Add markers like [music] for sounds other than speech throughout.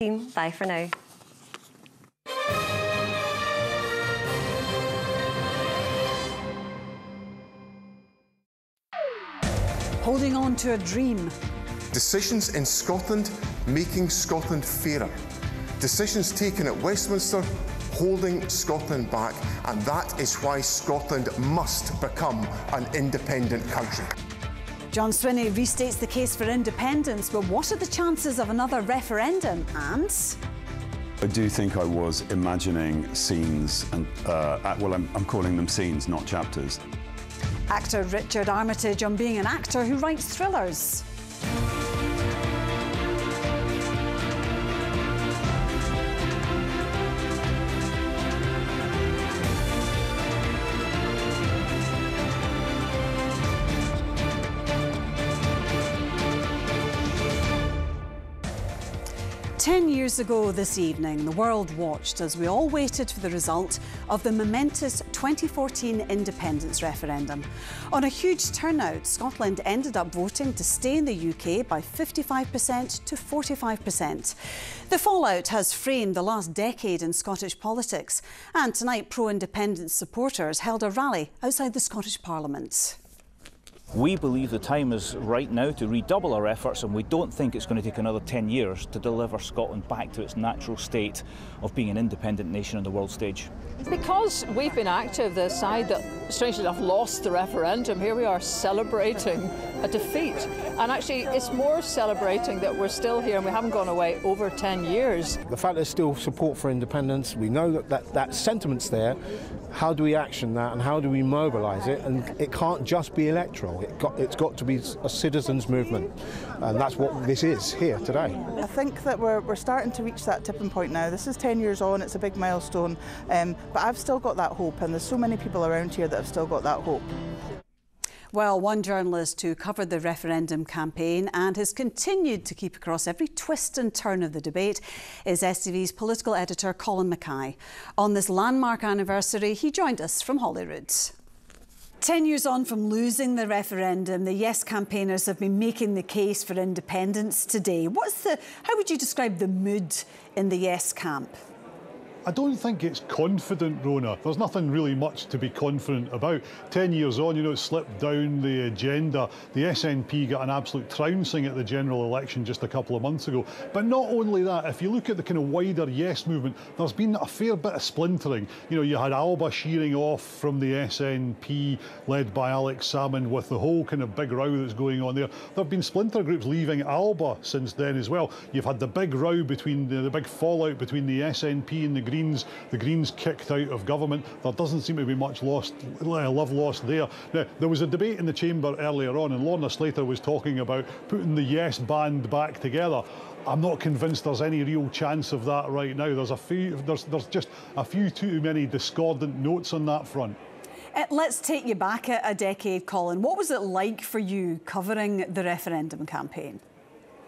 Team, bye for now. Holding on to a dream. Decisions in Scotland making Scotland fairer. Decisions taken at Westminster holding Scotland back, and that is why Scotland must become an independent country. John Swinney restates the case for independence, but what are the chances of another referendum? And I do think I was imagining scenes, and uh, well, I'm, I'm calling them scenes, not chapters. actor Richard Armitage on being an actor who writes thrillers. Ten years ago this evening, the world watched as we all waited for the result of the momentous 2014 independence referendum. On a huge turnout, Scotland ended up voting to stay in the UK by 55% to 45%. The fallout has framed the last decade in Scottish politics, and tonight pro independence supporters held a rally outside the Scottish Parliament. We believe the time is right now to redouble our efforts, and we don't think it's going to take another 10 years to deliver Scotland back to its natural state of being an independent nation on the world stage. Because we've been active, the side that, strangely enough, lost the referendum, here we are celebrating a defeat. And actually, it's more celebrating that we're still here and we haven't gone away over 10 years. The fact there's still support for independence, we know that that, that sentiment's there. How do we action that and how do we mobilise it? And it can't just be electoral, it got, it's got to be a citizens' movement. And that's what this is here today. I think that we're, we're starting to reach that tipping point now. This is 10 years on, it's a big milestone, um, but I've still got that hope, and there's so many people around here that have still got that hope. Well, one journalist who covered the referendum campaign and has continued to keep across every twist and turn of the debate is STV's political editor Colin Mackay. On this landmark anniversary, he joined us from Holyrood. Ten years on from losing the referendum, the Yes campaigners have been making the case for independence today. What's the, how would you describe the mood in the Yes camp? I don't think it's confident, Rona. There's nothing really much to be confident about. Ten years on, you know, it slipped down the agenda. The SNP got an absolute trouncing at the general election just a couple of months ago. But not only that, if you look at the kind of wider Yes movement, there's been a fair bit of splintering. You know, you had Alba shearing off from the SNP, led by Alex Salmond, with the whole kind of big row that's going on there. There have been splinter groups leaving Alba since then as well. You've had the big row between the, the big fallout between the SNP and the Greens Greens. The Greens kicked out of government. There doesn't seem to be much lost, uh, love lost there. Now, there was a debate in the chamber earlier on, and Lorna Slater was talking about putting the Yes band back together. I'm not convinced there's any real chance of that right now. There's a few, there's, there's just a few too many discordant notes on that front. Uh, let's take you back a, a decade, Colin. What was it like for you covering the referendum campaign?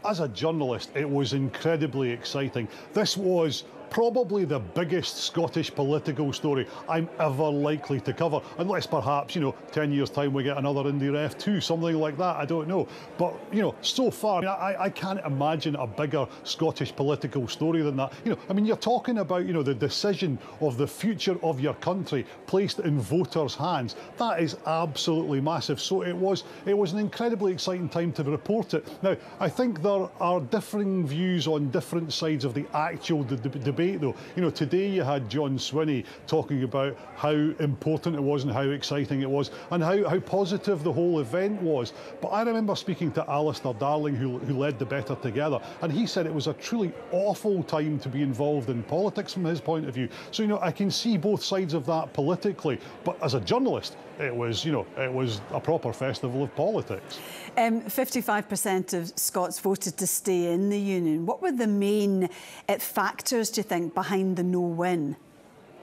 As a journalist, it was incredibly exciting. This was probably the biggest Scottish political story I'm ever likely to cover, unless perhaps, you know, 10 years' time we get another Indy Ref 2, something like that, I don't know. But, you know, so far, I, I can't imagine a bigger Scottish political story than that. You know, I mean, you're talking about, you know, the decision of the future of your country placed in voters' hands. That is absolutely massive. So it was, it was an incredibly exciting time to report it. Now, I think there are differing views on different sides of the actual debate debate, though. You know, today you had John Swinney talking about how important it was and how exciting it was and how, how positive the whole event was. But I remember speaking to Alistair Darling, who, who led the Better Together, and he said it was a truly awful time to be involved in politics from his point of view. So, you know, I can see both sides of that politically, but as a journalist, it was, you know, it was a proper festival of politics. Um, 55% of Scots voted to stay in the union. What were the main uh, factors, do you think, behind the no win?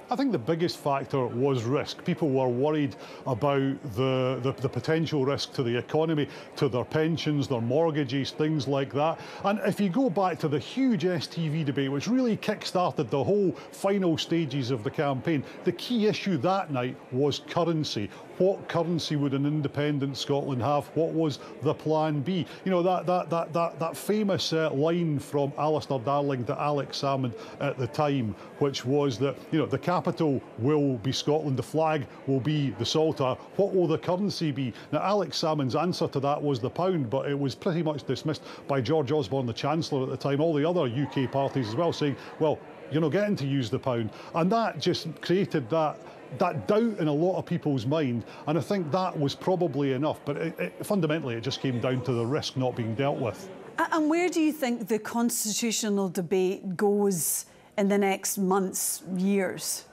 I think the biggest factor was risk. People were worried about the, the, the, potential risk to the economy, to their pensions, their mortgages, things like that. And if you go back to the huge STV debate, which really kick-started the whole final stages of the campaign, the key issue that night was currency. What currency would an independent Scotland have? What was the plan B? You know, that, that, that, that, that famous uh, line from Alistair Darling to Alex Salmond at the time, which was that, you know, the capital will be Scotland, the flag will be the Saltire. What will the currency be? Now, Alex Salmond's answer to that was the pound, but it was pretty much dismissed by George Osborne, the Chancellor at the time, all the other UK parties as well, saying, well, you're not getting to use the pound. And that just created that that doubt in a lot of people's mind, and I think that was probably enough. But it, it, fundamentally, it just came down to the risk not being dealt with. And where do you think the constitutional debate goes in the next months, years?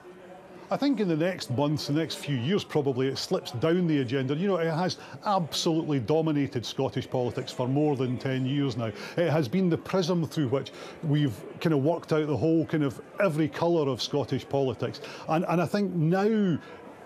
I think in the next months, the next few years, probably it slips down the agenda. You know, it has absolutely dominated Scottish politics for more than 10 years now. It has been the prism through which we've kind of worked out the whole kind of every colour of Scottish politics. And, and I think now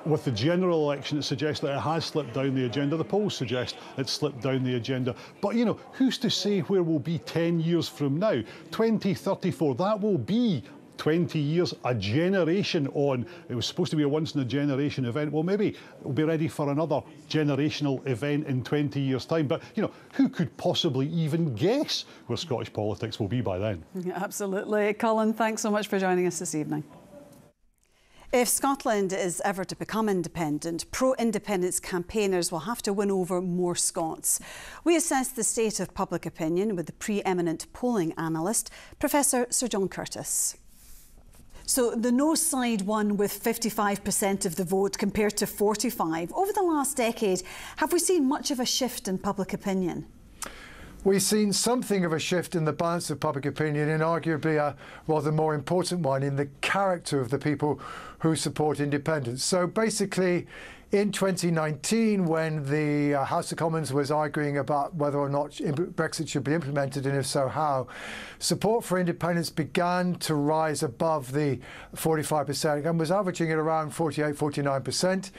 with the general election, it suggests that it has slipped down the agenda. The polls suggest it's slipped down the agenda. But, you know, who's to say where we'll be 10 years from now? 2034, that will be 20 years, a generation on. It was supposed to be a once in a generation event. Well, maybe we'll be ready for another generational event in 20 years' time. But, you know, who could possibly even guess where Scottish politics will be by then? Yeah, [laughs] absolutely. Colin, thanks so much for joining us this evening. If Scotland is ever to become independent, pro independence campaigners will have to win over more Scots. We assess the state of public opinion with the pre-eminent polling analyst, Professor Sir John Curtice. So the no side won with 55% of the vote compared to 45. Over the last decade, have we seen much of a shift in public opinion? We've seen something of a shift in the balance of public opinion and arguably a rather more important one in the character of the people who support independence. So basically, in 2019, when the uh, House of Commons was arguing about whether or not Brexit should be implemented, and if so, how, support for independence began to rise above the 45% and was averaging at around 48, 49%.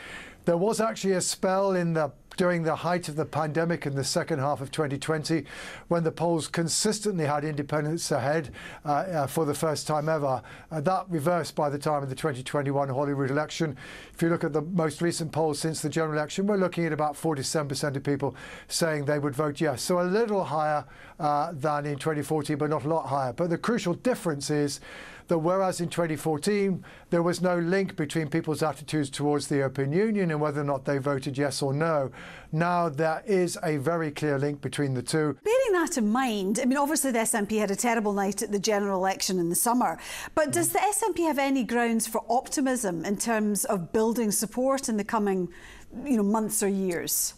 There was actually a spell in the during the height of the pandemic in the second half of 2020, when the polls consistently had independence ahead uh, uh, for the first time ever. Uh, that reversed by the time of the 2021 Holyrood election. If you look at the most recent polls since the general election, we're looking at about 47% of people saying they would vote yes. So a little higher uh, than in 2014, but not a lot higher. But the crucial difference is that whereas in 2014 there was no link between people's attitudes towards the European Union and whether or not they voted yes or no, now there is a very clear link between the two. Bearing that in mind, I mean, obviously the SNP had a terrible night at the general election in the summer, but does the SNP have any grounds for optimism in terms of building support in the coming you know, months or years?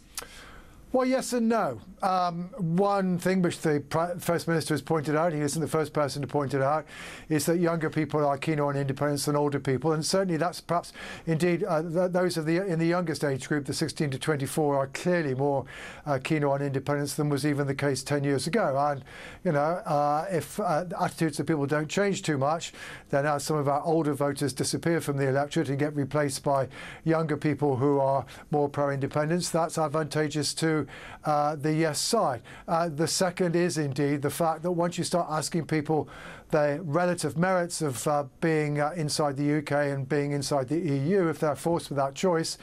Well, yes and no. Um, one thing which the First Minister has pointed out, he isn't the first person to point it out, is that younger people are keener on independence than older people. And certainly that's perhaps, indeed, uh, th those of the in the youngest age group, the 16 to 24, are clearly more uh, keener on independence than was even the case 10 years ago. And, you know, uh, if uh, attitudes of people don't change too much, then as some of our older voters disappear from the electorate and get replaced by younger people who are more pro-independence, that's advantageous to uh, the yes side. Uh, the second is indeed the fact that once you start asking people the relative merits of uh, being uh, inside the UK and being inside the EU, if they're forced without choice,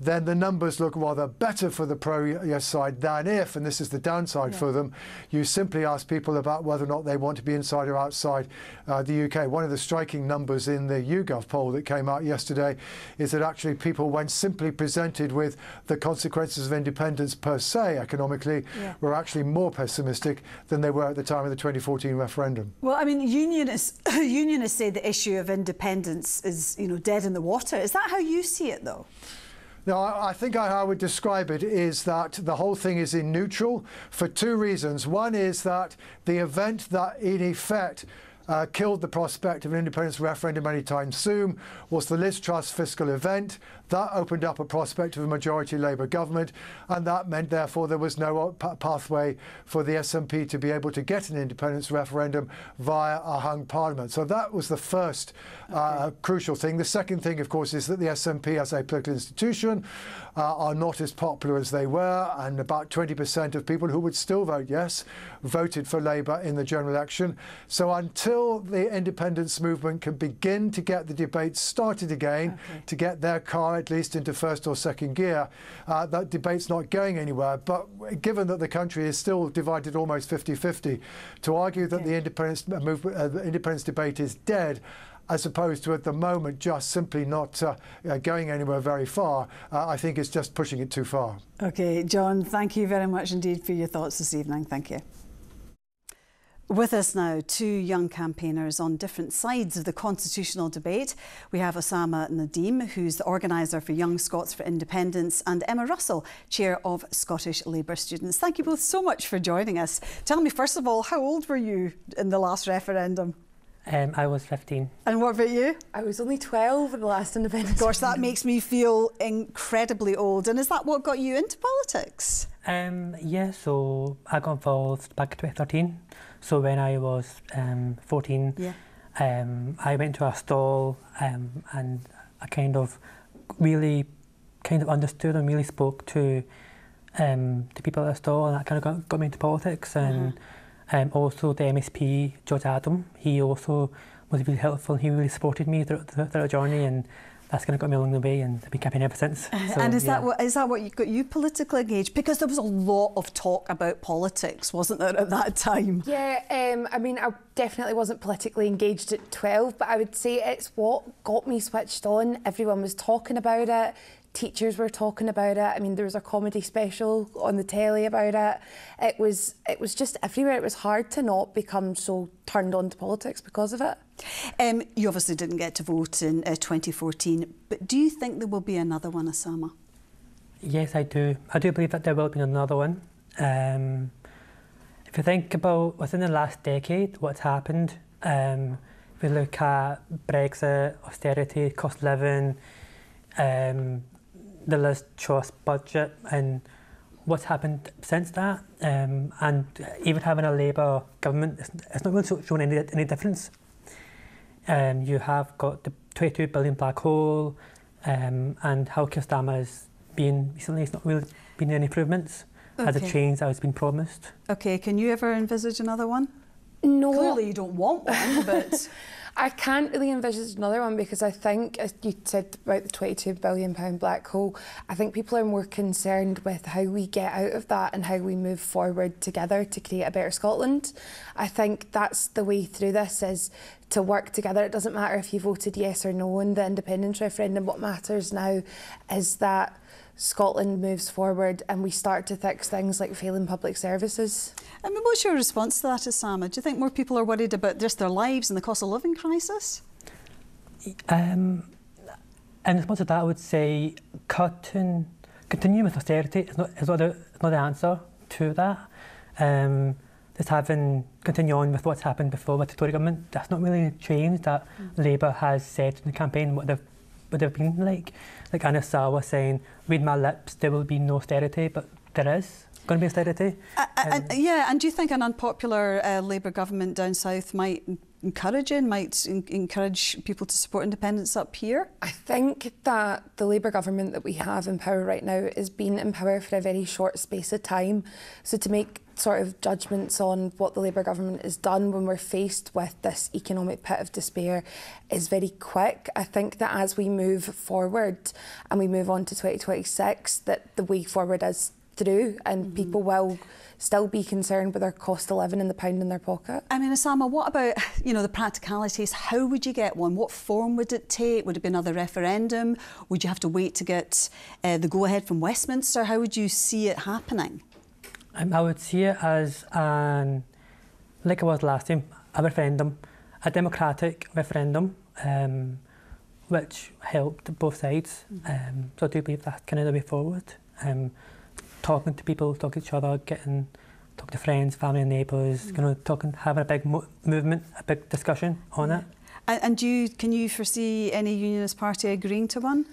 then the numbers look rather better for the pro-yes side than if, and this is the downside yeah. for them, you simply ask people about whether or not they want to be inside or outside uh, the UK. One of the striking numbers in the YouGov poll that came out yesterday is that actually people, when simply presented with the consequences of independence per se economically, yeah. were actually more pessimistic than they were at the time of the 2014 referendum. Well, I mean, unionists, [coughs] unionists say the issue of independence is, you know, dead in the water. Is that how you see it, though? No, I think how I would describe it is that the whole thing is in neutral for two reasons. One is that the event that in effect uh, killed the prospect of an independence referendum anytime soon was the Liz Truss fiscal event. That opened up a prospect of a majority Labour government, and that meant, therefore, there was no pathway for the SNP to be able to get an independence referendum via a hung parliament. So that was the first uh, crucial thing. The second thing, of course, is that the SNP as a political institution uh, are not as popular as they were, and about 20% of people who would still vote yes voted for Labour in the general election. So until until the independence movement can begin to get the debate started again, okay. to get their car at least into first or second gear, uh, that debate's not going anywhere. But given that the country is still divided almost 50-50, to argue that the independence movement, uh, the independence debate is dead, as opposed to at the moment just simply not uh, uh, going anywhere very far, uh, I think it's just pushing it too far. Okay, John, thank you very much indeed for your thoughts this evening. Thank you. With us now, two young campaigners on different sides of the constitutional debate. We have Osama Nadim, who's the organiser for Young Scots for Independence, and Emma Russell, Chair of Scottish Labour Students. Thank you both so much for joining us. Tell me, first of all, how old were you in the last referendum? Um, I was 15. And what about you? I was only 12 at the last independence. Gosh, that makes me feel incredibly old. And is that what got you into politics? Um, yeah, so I got involved back in 2013. So when I was um, 14, yeah. um, I went to a stall um, and I kind of really kind of understood and really spoke to um, the people at the stall and that kind of got, got me into politics and -huh. Um, also the MSP, George Adam, he also was really helpful. He really supported me throughout the, through journey and that's kind of got me along the way and I've been campaigning ever since. [laughs] So, and is yeah. that what is that what you got you politically engaged? Because there was a lot of talk about politics, wasn't there, at that time? Yeah, um, I mean, I definitely wasn't politically engaged at 12, but I would say it's what got me switched on. Everyone was talking about it teachers were talking about it. I mean, there was a comedy special on the telly about it. It was it was just everywhere. It was hard to not become so turned on to politics because of it. Um, you obviously didn't get to vote in uh, 2014, but do you think there will be another one, Osama? Yes, I do. I do believe that there will be another one. Um, if you think about within the last decade, what's happened, um, if you look at Brexit, austerity, cost living, um, the Liz Truss budget and what's happened since that. Um, and even having a Labour government, it's, it's not really shown any, any difference. Um, you have got the 22 billion black hole, um, and how Keir Starmer has been recently, it's not really been any improvements. Okay. As a change that has been promised. Okay, can you ever envisage another one? No. Clearly you don't want one, but... [laughs] I can't really envisage another one because I think, as you said about the £22 billion black hole, I think people are more concerned with how we get out of that and how we move forward together to create a better Scotland. I think that's the way through this is to work together. It doesn't matter if you voted yes or no in the independence referendum. What matters now is that Scotland moves forward and we start to fix things like failing public services. I mean, what's your response to that, Osama? Do you think more people are worried about just their lives and the cost of living crisis? Um, in response to that, I would say cutting, continuing with austerity is not, is not, the, not the answer to that. Um, just having, continue on with what's happened before with the Tory government, that's not really changed that mm. Labour has said in the campaign what they've, what they've been like. Like Anas Sarwar saying, read my lips, there will be no austerity, but there is going to be austerity. Uh, um, yeah, and do you think an unpopular uh, Labour government down south might encourage it, might encourage people to support independence up here? I think that the Labour government that we have in power right now is being in power for a very short space of time. So to make sort of judgments on what the Labour government has done when we're faced with this economic pit of despair is very quick. I think that as we move forward and we move on to 2026, that the way forward is through and mm -hmm. people will still be concerned with their cost of living and the pound in their pocket. I mean, Osama, what about, you know, the practicalities? How would you get one? What form would it take? Would it be another referendum? Would you have to wait to get uh, the go-ahead from Westminster? How would you see it happening? Um, I would see it as an, like it was last time, a referendum, a democratic referendum, um, which helped both sides. Mm -hmm. um, so I do believe that's kind of the way forward. Um, talking to people, talking to each other, getting talking to friends, family and neighbours, mm. you know, talking, having a big mo movement, a big discussion on yeah. it. And, and do you, can you foresee any unionist party agreeing to one?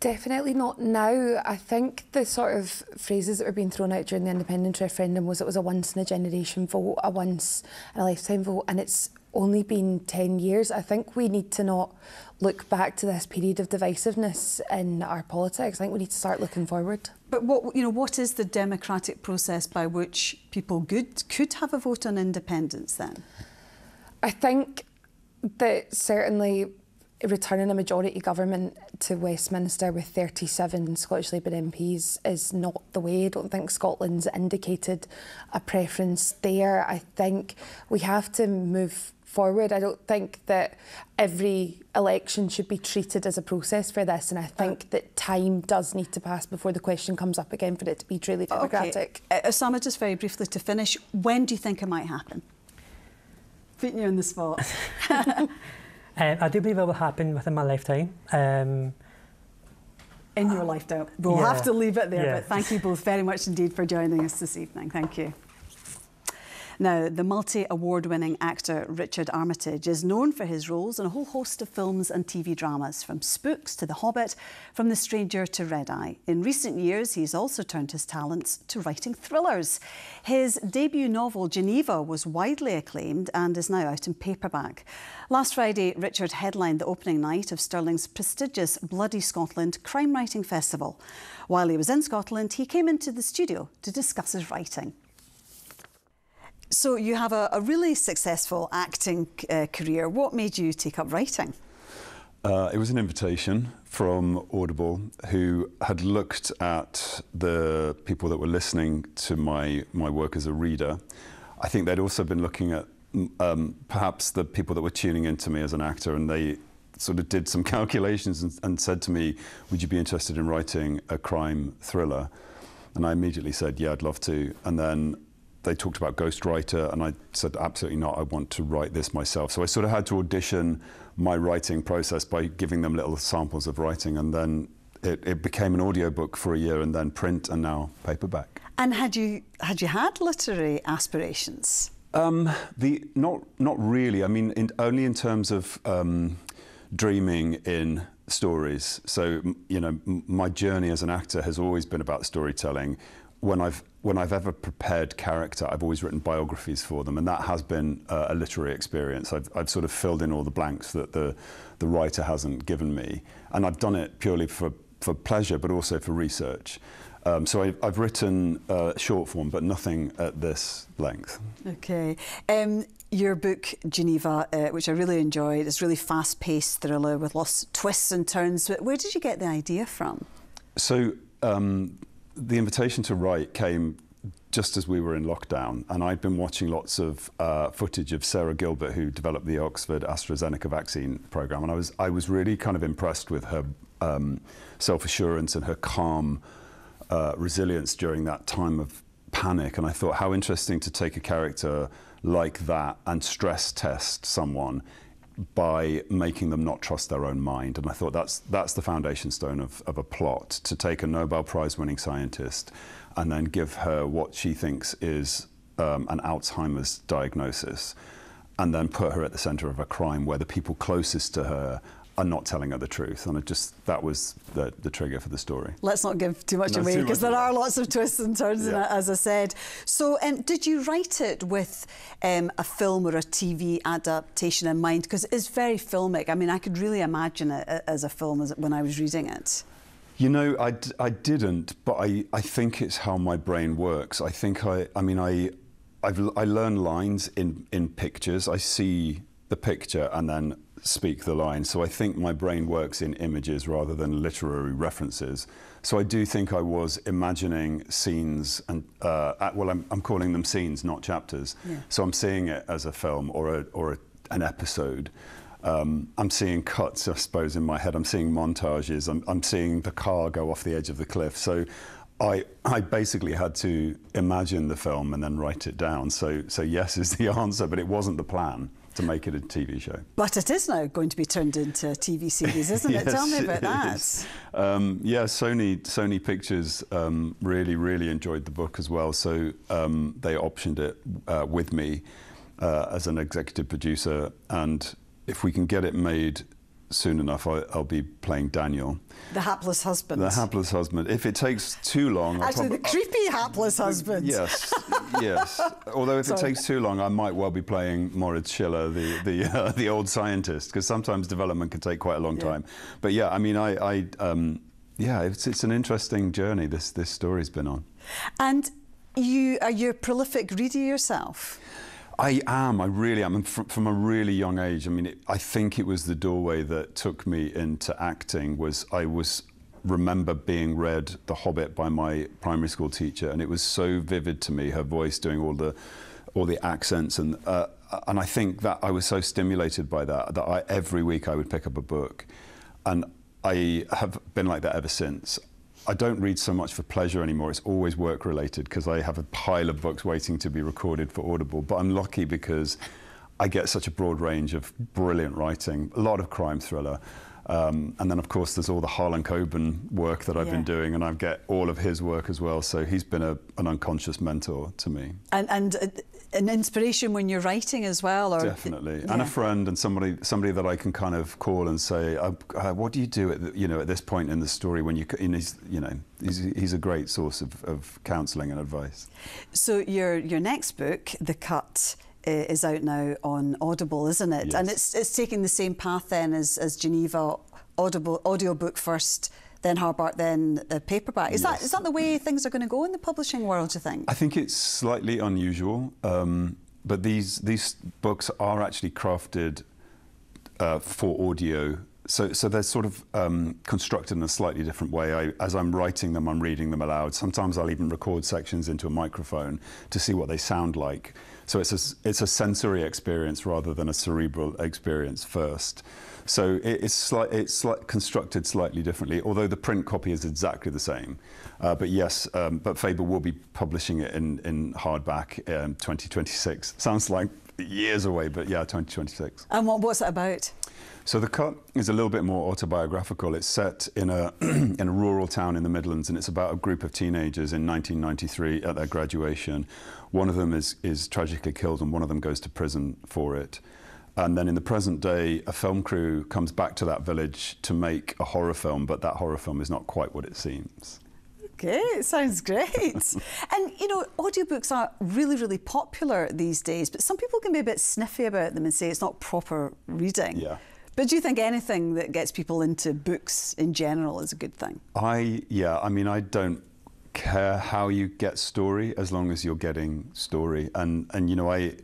Definitely not now. I think the sort of phrases that were being thrown out during the independence referendum was it was a once in a generation vote, a once in a lifetime vote, and it's only been 10 years. I think we need to not look back to this period of divisiveness in our politics. I think we need to start looking forward. But what you know, what is the democratic process by which people could could have a vote on independence then? I think that certainly returning a majority government to Westminster with 37 Scottish Labour MPs is not the way. I don't think Scotland's indicated a preference there. I think we have to move forward. I don't think that every election should be treated as a process for this, and I think that time does need to pass before the question comes up again for it to be truly democratic. Okay. Uh, Osama, just very briefly to finish, when do you think it might happen? Putting you on the spot. um, [laughs] [laughs] I do believe it will happen within my lifetime. Um, in your lifetime. We'll yeah. have to leave it there, Yeah. but thank you both very much indeed for joining us this evening. Thank you. Now, the multi award winning actor Richard Armitage is known for his roles in a whole host of films and TV dramas, from Spooks to The Hobbit, from The Stranger to Red Eye. In recent years, he's also turned his talents to writing thrillers. His debut novel, Geneva, was widely acclaimed and is now out in paperback. Last Friday, Richard headlined the opening night of Stirling's prestigious Bloody Scotland Crime Writing Festival. While he was in Scotland, he came into the studio to discuss his writing. So you have a, a really successful acting uh, career. What made you take up writing? Uh, it was an invitation from Audible, who had looked at the people that were listening to my, my work as a reader. I think they'd also been looking at um, perhaps the people that were tuning into me as an actor, and they sort of did some [laughs] calculations and, and said to me, Would you be interested in writing a crime thriller? And I immediately said, Yeah, I'd love to. And then they talked about ghostwriter, and I said, absolutely not. I want to write this myself. So I sort of had to audition my writing process by giving them little samples of writing, and then it, it became an audiobook for a year, and then print, and now paperback. And had you had you had literary aspirations? Um, the not not really. I mean, in, only in terms of um, dreaming in stories. So you know, m- my journey as an actor has always been about storytelling. When I've when I've ever prepared character, I've always written biographies for them, and that has been uh, a literary experience. I've, I've sort of filled in all the blanks that the the writer hasn't given me, and I've done it purely for for pleasure, but also for research. Um, so I, I've written uh, short form, but nothing at this length. Okay. Um, your book, Geneva, uh, which I really enjoyed, is really fast paced thriller with lots of twists and turns. Where did you get the idea from? So um, the invitation to write came just as we were in lockdown, and I'd been watching lots of uh, footage of Sarah Gilbert, who developed the Oxford AstraZeneca vaccine program, and I was I was really kind of impressed with her um, self assurance and her calm uh, resilience during that time of panic. And I thought, how interesting to take a character like that and stress test someone by making them not trust their own mind. And I thought that's that's the foundation stone of, of a plot to take a Nobel Prize winning scientist and then give her what she thinks is um, an Alzheimer's diagnosis and then put her at the center of a crime where the people closest to her are not telling her the truth. And it just that was the, the trigger for the story. Let's not give too much No, away because there away. are lots of twists and turns in it, as I said. So, um, did you write it with um, a film or a TV adaptation in mind? Because it's very filmic. I mean, I could really imagine it as a film as when I was reading it. You know, I, d- I didn't, but I, I think it's how my brain works. I think I, I mean, I, I've, l- I learn lines in, in pictures. I see the picture and then speak the line. So I think my brain works in images rather than literary references. So I do think I was imagining scenes, and uh, at, well, I'm, I'm calling them scenes, not chapters. Yeah. So I'm seeing it as a film or, a, or a, an episode. Um, I'm seeing cuts, I suppose, in my head. I'm seeing montages. I'm, I'm seeing the car go off the edge of the cliff. So I, I basically had to imagine the film and then write it down. So, so yes is the [laughs] answer, but it wasn't the plan to make it a TV show. But it is now going to be turned into a TV series, [laughs] isn't it? Yes, Tell me about it that. Um, yeah, Sony Sony Pictures um, really really enjoyed the book as well, so um, they optioned it uh, with me uh, as an executive producer, and if we can get it made soon enough, I, I'll be playing Daniel, The hapless husband. the hapless husband. If it takes too long, Actually, the creepy hapless husband. Yes, yes. [laughs] Although if Sorry. it takes too long, I might well be playing Moritz Schiller, the the, uh, [laughs] the old scientist, because sometimes development can take quite a long Yeah. time. But yeah, I mean, I, I um, yeah, it's it's an interesting journey. This this story's been on. And you are you a prolific reader yourself? I am. I really am. And from, from a really young age. I mean, it, I think it was the doorway that took me into acting. Was I was remember being read The Hobbit by my primary school teacher, and it was so vivid to me. Her voice doing all the all the accents and. Uh, and I think that I was so stimulated by that that I, every week I would pick up a book, and I have been like that ever since. I don't read so much for pleasure anymore. It's always work related because I have a pile of books waiting to be recorded for Audible. But I'm lucky because I get such a broad range of brilliant writing, a lot of crime thriller. Um, and then, of course, there's all the Harlan Coben work that I've yeah. been doing, and I get all of his work as well. So he's been a, an unconscious mentor to me. And, and uh, an inspiration when you're writing as well, or definitely, yeah. and a friend and somebody somebody that I can kind of call and say, uh, uh, "What do you do at the, you know at this point in the story when you in his, you know he's, he's a great source of, of counselling and advice." So your your next book, The Cut. Uh, is out now on Audible, isn't it? Yes. And it's it's taking the same path then as, as Geneva Audible audiobook first then hardback, then a paperback. Is yes. that is that the way things are going to go in the publishing world? Do you think? I think it's slightly unusual, um, but these these books are actually crafted uh, for audio. So, so they're sort of um, constructed in a slightly different way. I, as I'm writing them, I'm reading them aloud. Sometimes I'll even record sections into a microphone to see what they sound like. So it's a, it's a sensory experience rather than a cerebral experience first. So it's, sli- it's sli- constructed slightly differently, although the print copy is exactly the same. Uh, but yes, um, but Faber will be publishing it in, in hardback in 2026. Sounds like years away, but yeah, 2026. And what, what's it about? So the cut is a little bit more autobiographical. It's set in a [clears throat] in a rural town in the Midlands, and it's about a group of teenagers in 1993 at their graduation. One of them is is tragically killed, and one of them goes to prison for it. And then in the present day, a film crew comes back to that village to make a horror film, but that horror film is not quite what it seems. Okay, it sounds great. [laughs] and you know, audiobooks are really, really popular these days, but some people can be a bit sniffy about them and say it's not proper reading. Yeah. But do you think anything that gets people into books in general is a good thing? I yeah, I mean I don't care how you get story as long as you're getting story. And and you know, I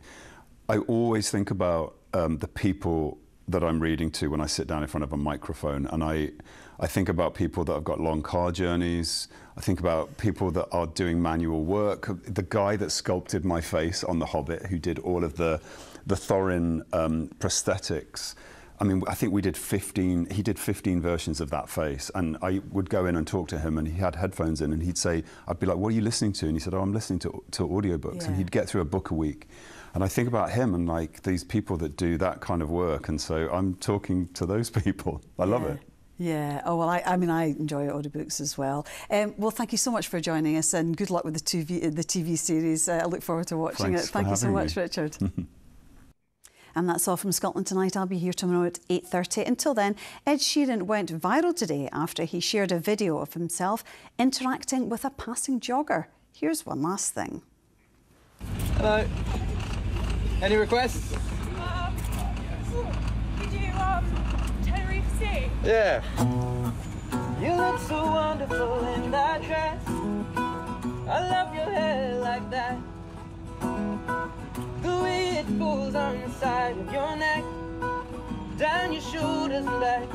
I always think about um, the people that I'm reading to when I sit down in front of a microphone. And I, I think about people that have got long car journeys. I think about people that are doing manual work. The guy that sculpted my face on The Hobbit, who did all of the, the Thorin um, prosthetics. I mean, I think we did 15, he did 15 versions of that face. And I would go in and talk to him, and he had headphones in, and he'd say, I'd be like, What are you listening to? And he said, Oh, I'm listening to, to audiobooks. Yeah. And he'd get through a book a week. And I think about him and like these people that do that kind of work. And so I'm talking to those [laughs] people. I love it. Yeah. Oh well, I, I mean, I enjoy audiobooks as well. Um, well, thank you so much for joining us, and good luck with the TV the TV series. Uh, I look forward to watching Thanks it. Thank you so much, me. Richard. [laughs] and that's all from Scotland tonight. I'll be here tomorrow at 8:30. Until then, Ed Sheeran went viral today after he shared a video of himself interacting with a passing jogger. Here's one last thing. Hello. Any requests? Um, could you, um, Tenerife Sea? Yeah. You look so wonderful in that dress. I love your hair like that. The way it falls on the side of your neck, down your shoulders and back.